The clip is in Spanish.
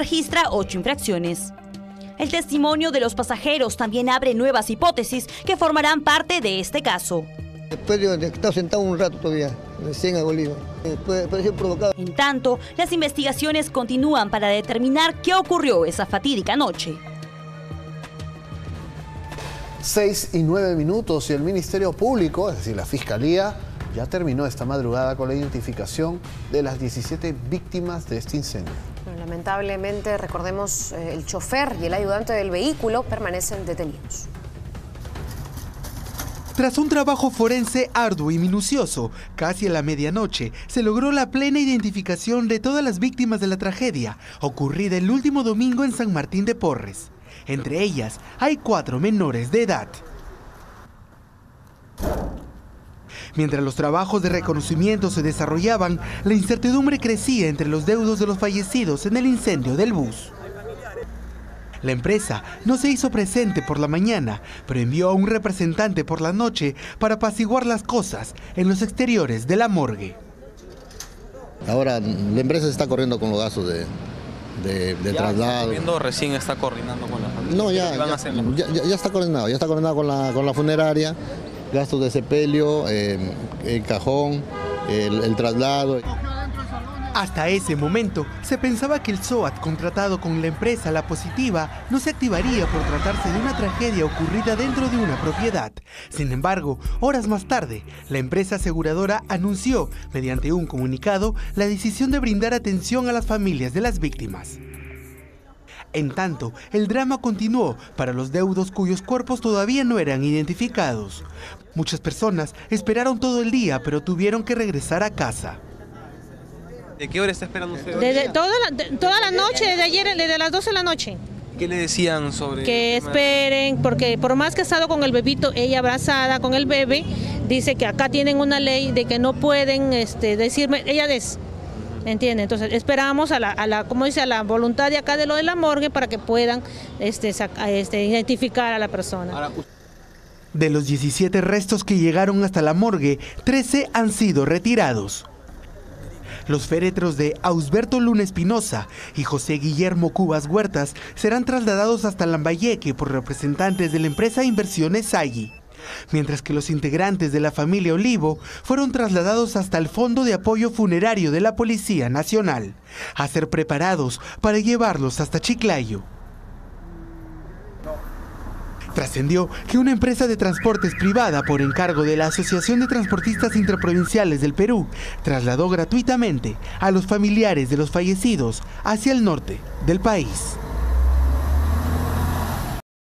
registra ocho infracciones. El testimonio de los pasajeros también abre nuevas hipótesis que formarán parte de este caso. Después de estar sentado un rato todavía, recién abolido. Ser provocado. En tanto, las investigaciones continúan para determinar qué ocurrió esa fatídica noche. 6 y 9 minutos y el Ministerio Público, es decir, la Fiscalía, ya terminó esta madrugada con la identificación de las 17 víctimas de este incendio. Lamentablemente, recordemos, eh, el chofer y el ayudante del vehículo permanecen detenidos. Tras un trabajo forense arduo y minucioso, casi a la medianoche, se logró la plena identificación de todas las víctimas de la tragedia ocurrida el último domingo en San Martín de Porres. Entre ellas hay cuatro menores de edad. Mientras los trabajos de reconocimiento se desarrollaban, la incertidumbre crecía entre los deudos de los fallecidos en el incendio del bus. La empresa no se hizo presente por la mañana, pero envió a un representante por la noche para apaciguar las cosas en los exteriores de la morgue. Ahora la empresa está corriendo con los gastos de, de, de traslado. Viendo recién está coordinando con la familia. No, ya, ¿Qué van a ya, ya- ya- ya está coordinado, ya está coordinado con la, con la funeraria, gastos de sepelio, eh, el cajón, el traslado. Hasta ese momento, se pensaba que el SOAT contratado con la empresa La Positiva no se activaría por tratarse de una tragedia ocurrida dentro de una propiedad. Sin embargo, horas más tarde, la empresa aseguradora anunció, mediante un comunicado, la decisión de brindar atención a las familias de las víctimas. En tanto, el drama continuó para los deudos cuyos cuerpos todavía no eran identificados. Muchas personas esperaron todo el día, pero tuvieron que regresar a casa. ¿De qué hora está esperando usted? Desde toda la, de- toda la noche, desde ayer, desde las 12 de la noche. ¿Qué le decían sobre Que esperen, porque por más que ha estado con el bebito, ella abrazada con el bebé, dice que acá tienen una ley de que no pueden este, decirme, ella ¿Entiende? Entonces esperamos a la, a la, como dice, a la voluntad de acá de lo de la morgue para que puedan este, este, identificar a la persona. De los 17 restos que llegaron hasta la morgue, 13 han sido retirados. Los féretros de Ausberto Luna Espinosa y José Guillermo Cubas Huertas serán trasladados hasta Lambayeque por representantes de la empresa Inversiones Sayi, mientras que los integrantes de la familia Olivo fueron trasladados hasta el Fondo de Apoyo Funerario de la Policía Nacional, a ser preparados para llevarlos hasta Chiclayo. Trascendió que una empresa de transportes privada por encargo de la Asociación de Transportistas Intraprovinciales del Perú trasladó gratuitamente a los familiares de los fallecidos hacia el norte del país.